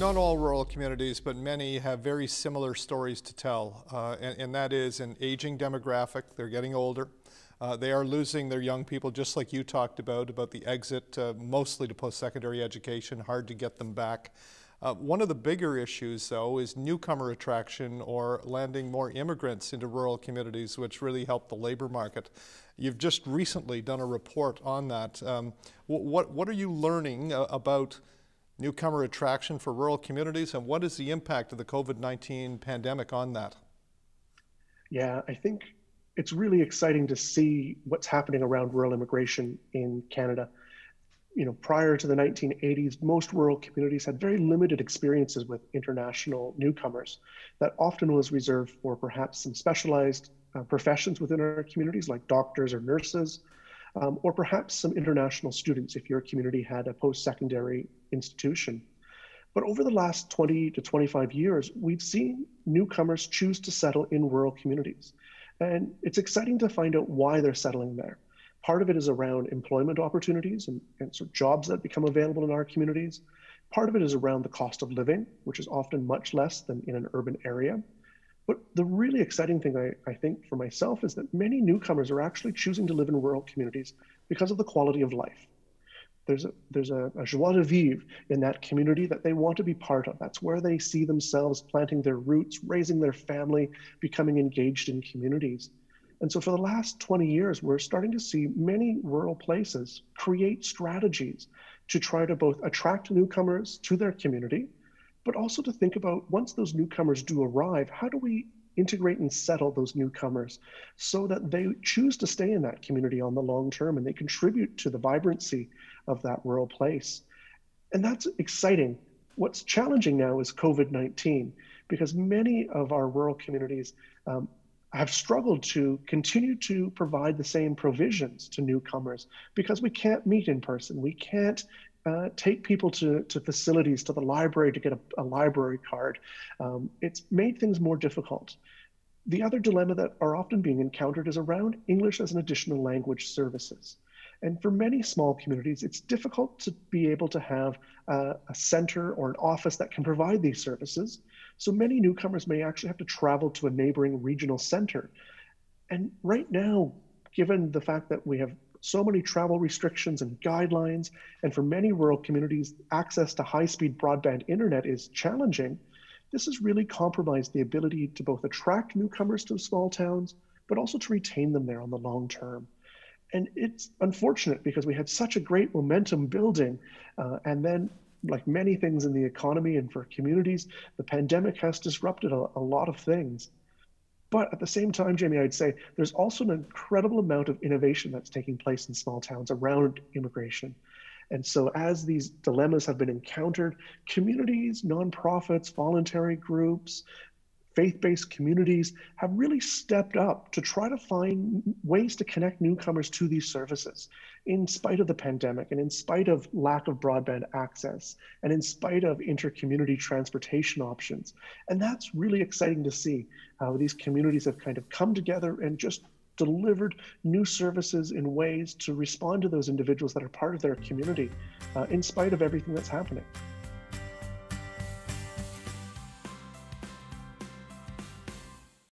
Not all rural communities, but many have very similar stories to tell, uh, and, and, that is an aging demographic. They're getting older. Uh, they are losing their young people, just like you talked about, about the exit uh, mostly to post-secondary education, hard to get them back. Uh, one of the bigger issues, though, is newcomer attraction or landing more immigrants into rural communities, which really help the labor market. You've just recently done a report on that. Um, what, what are you learning uh, about newcomer attraction for rural communities, and what is the impact of the COVID 19 pandemic on that? Yeah, I think it's really exciting to see what's happening around rural immigration in Canada. You know, prior to the 1980s, most rural communities had very limited experiences with international newcomers. That often was reserved for perhaps some specialized uh, professions within our communities, like doctors or nurses, um, or perhaps some international students if your community had a post secondary institution. But over the last 20 to 25 years, we've seen newcomers choose to settle in rural communities. And it's exciting to find out why they're settling there. Part of it is around employment opportunities and, and of jobs that become available in our communities. Part of it is around the cost of living, which is often much less than in an urban area. But the really exciting thing I, I think for myself is that many newcomers are actually choosing to live in rural communities because of the quality of life. There's a, there's a, a joie de vivre in that community that they want to be part of. That's where they see themselves planting their roots, raising their family, becoming engaged in communities. And so for the last 20 years, we're starting to see many rural places create strategies to try to both attract newcomers to their community but also to think about once those newcomers do arrive, how do we integrate and settle those newcomers so that they choose to stay in that community on the long term and they contribute to the vibrancy of that rural place. And that's exciting. What's challenging now is COVID 19 because many of our rural communities um, have struggled to continue to provide the same provisions to newcomers because we can't meet in person. We can't uh, take people to, to facilities, to the library to get a, a library card. Um, it's made things more difficult. The other dilemma that are often being encountered is around English as an additional language services. And for many small communities, it's difficult to be able to have a, a center or an office that can provide these services. So many newcomers may actually have to travel to a neighboring regional center. And right now, given the fact that we have so many travel restrictions and guidelines, and for many rural communities, access to high speed broadband internet is challenging. This has really compromised the ability to both attract newcomers to small towns, but also to retain them there on the long term. And it's unfortunate because we had such a great momentum building, uh, and then like many things in the economy and for communities, the pandemic has disrupted a, a lot of things. But at the same time, Jamie, I'd say there's also an incredible amount of innovation that's taking place in small towns around immigration. And so, as these dilemmas have been encountered, communities, nonprofits, voluntary groups, faith based communities have really stepped up to try to find ways to connect newcomers to these services in spite of the pandemic and in spite of lack of broadband access and in spite of intercommunity transportation options. And that's really exciting to see how these communities have kind of come together and just delivered new services in ways to respond to those individuals that are part of their community uh, in spite of everything that's happening.